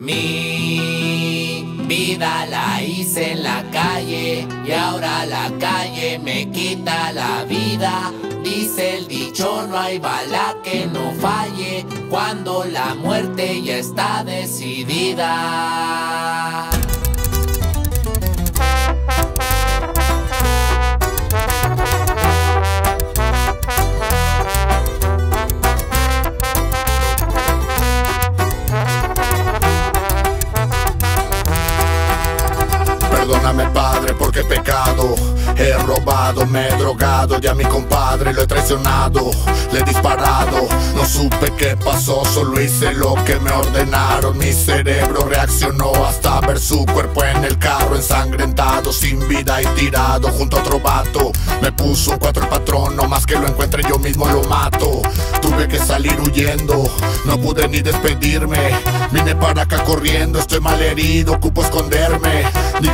Mi vida la hice en la calle y ahora la calle me quita la vida. Dice el dicho, no hay bala que no falle cuando la muerte ya está decidida. He robado, me he drogado y a mi compadre lo he traicionado Le he disparado, no supe qué pasó Solo hice lo que me ordenaron. Mi cerebro reaccionó hasta ver su cuerpo en el carro Ensangrentado, sin vida y tirado junto a otro vato. Me puso cuatro el patrón, no más que lo encuentre yo mismo lo mato. Tuve que salir huyendo, no pude ni despedirme. Vine para acá corriendo, estoy mal herido, ocupo esconderme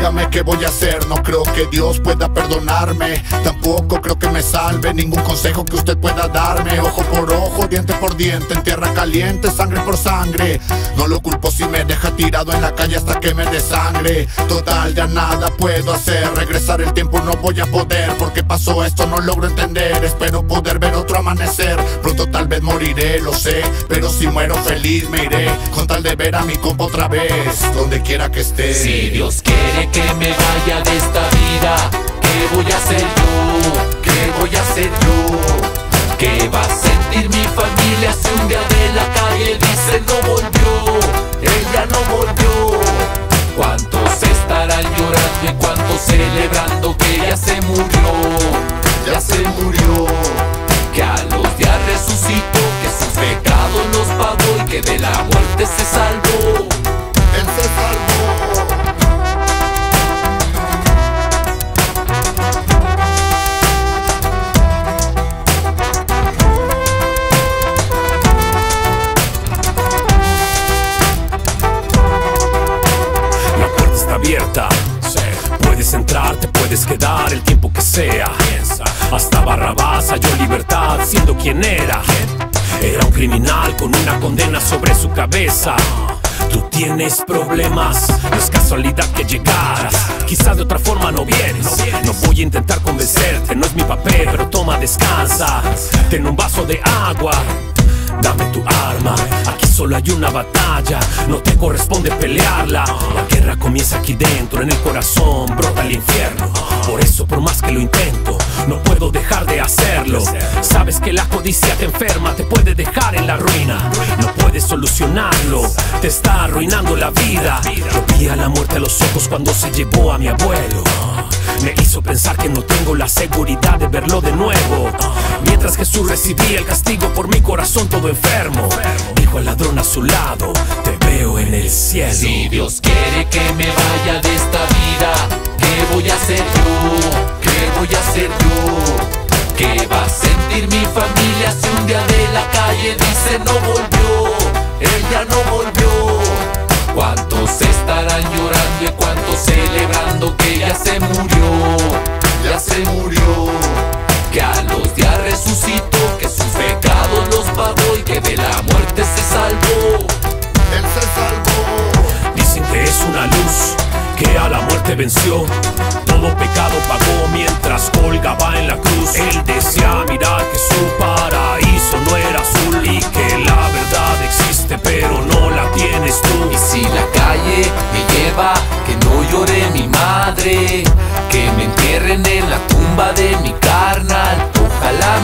Qué voy a hacer, no creo que Dios pueda perdonarme. Tampoco creo que me salve ningún consejo que usted pueda darme. Ojo por ojo, diente por diente, en tierra caliente, sangre por sangre. No lo culpo si me deja tirado en la calle hasta que me dé sangre Total, ya nada puedo hacer, regresar el tiempo no voy a poder Porque pasó esto, no logro entender, espero poder ver otro amanecer. Pronto tal vez moriré, lo sé, pero si muero feliz me iré. Con tal de ver a mi compa otra vez, donde quiera que esté. Si Dios quiere que me vaya de esta vida, ¿qué voy a hacer yo? ¿Qué voy a hacer yo? ¿Qué va a sentir mi familia si un día de la calle dice no volvió? Ella no volvió. ¿Cuántos estarán llorando y cuántos celebrando que ella se murió? Ya se murió. Que a los días resucitó, Hasta Barrabás halló libertad siendo quien era. Era un criminal con una condena sobre su cabeza. Tú tienes problemas, no es casualidad que llegaras. Quizá de otra forma no vienes. No voy a intentar convencerte, no es mi papel, pero toma, descansa. Ten un vaso de agua. Dame tu arma, aquí solo hay una batalla, no te corresponde pelearla. La guerra comienza aquí dentro, en el corazón brota el infierno. Por eso, por más que lo intento, no puedo dejar de hacerlo. Sabes que la codicia te enferma, te puede dejar en la ruina. No puedes solucionarlo, te está arruinando la vida. Yo vi a la muerte a los ojos cuando se llevó a mi abuelo. Me hizo pensar que no tengo la seguridad de verlo de nuevo. Jesús recibía el castigo por mi corazón todo enfermo. Dijo al ladrón a su lado, te veo en el cielo. Si Dios quiere que me vaya de esta vida, ¿qué voy a hacer yo? ¿Qué voy a hacer yo? ¿Qué va a sentir mi familia si un día de la calle dice no volvió? Ella no volvió. ¿Cuántos estarán llorando y cuántos celebrando que ella se murió? Ya se murió. Todo pecado pagó mientras colgaba en la cruz. Él desea mirar que su paraíso no era azul y que la verdad existe, pero no la tienes tú. Y si la calle me lleva, que no llore mi madre, que me entierren en la tumba de mi carnal. Ojalá